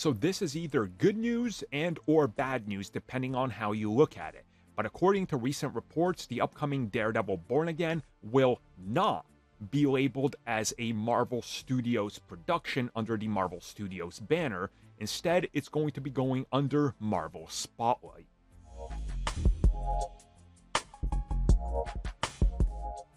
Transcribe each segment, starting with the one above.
So this is either good news and or bad news depending on how you look at it. But according to recent reports, the upcoming Daredevil Born Again will not be labeled as a Marvel Studios production under the Marvel Studios banner. Instead, it's going to be going under Marvel Spotlight.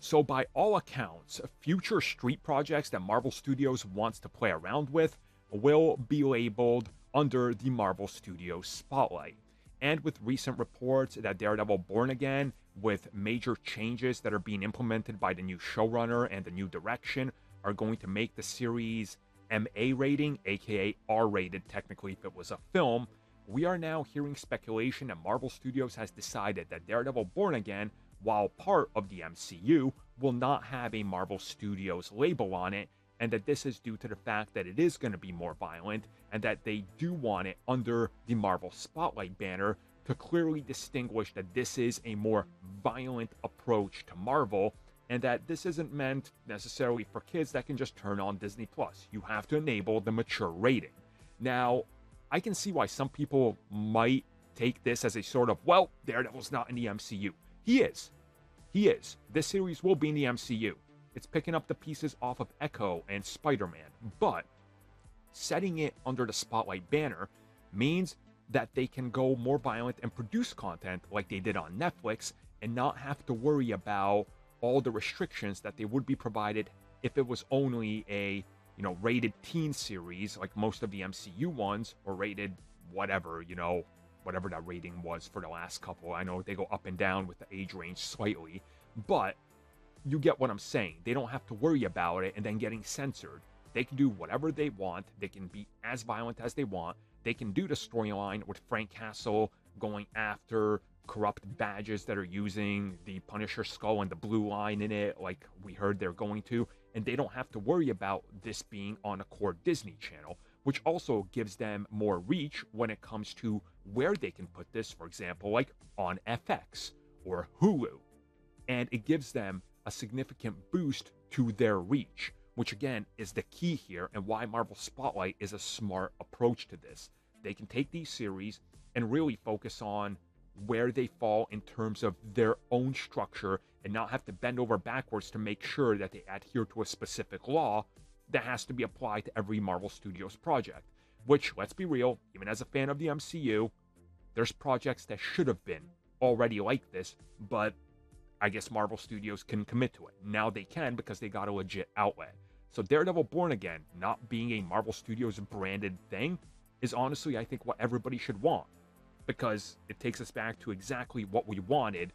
So, by all accounts, future street projects that Marvel Studios wants to play around with will be labeled under the Marvel Studios spotlight. And with recent reports that Daredevil Born Again, with major changes that are being implemented by the new showrunner and the new direction, are going to make the series MA rating, aka R rated technically if it was a film, we are now hearing speculation that Marvel Studios has decided that Daredevil Born Again, while part of the MCU, will not have a Marvel Studios label on it and that this is due to the fact that it is going to be more violent and that they do want it under the Marvel Spotlight banner to clearly distinguish that this is a more violent approach to Marvel and that this isn't meant necessarily for kids that can just turn on Disney Plus. You have to enable the mature rating. Now, I can see why some people might take this as a sort of, well, Daredevil's not in the MCU. He is. He is. This series will be in the MCU. It's picking up the pieces off of Echo and Spider Man, but setting it under the Spotlight banner means that they can go more violent and produce content like they did on Netflix and not have to worry about all the restrictions that they would be provided if it was only a you know rated teen series like most of the MCU ones or rated whatever you know whatever that rating was for the last couple. I know they go up and down with the age range slightly but you get what I'm saying. They don't have to worry about it and then getting censored. They can do whatever they want. They can be as violent as they want. They can do the storyline with Frank Castle going after corrupt badges that are using the Punisher skull and the blue line in it, like we heard they're going to. And they don't have to worry about this being on a core Disney channel, which also gives them more reach when it comes to where they can put this, for example, like on FX or Hulu. And it gives them a significant boost to their reach, which again is the key here and why Marvel Spotlight is a smart approach to this. They can take these series and really focus on where they fall in terms of their own structure and not have to bend over backwards to make sure that they adhere to a specific law that has to be applied to every Marvel Studios project. Which, let's be real, even as a fan of the MCU, there's projects that should have been already like this, but I guess Marvel Studios can commit to it. Now they can because they got a legit outlet. So Daredevil Born Again, not being a Marvel Studios branded thing, is honestly, I think, what everybody should want. Because it takes us back to exactly what we wanted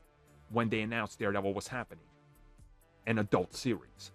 when they announced Daredevil was happening an adult series.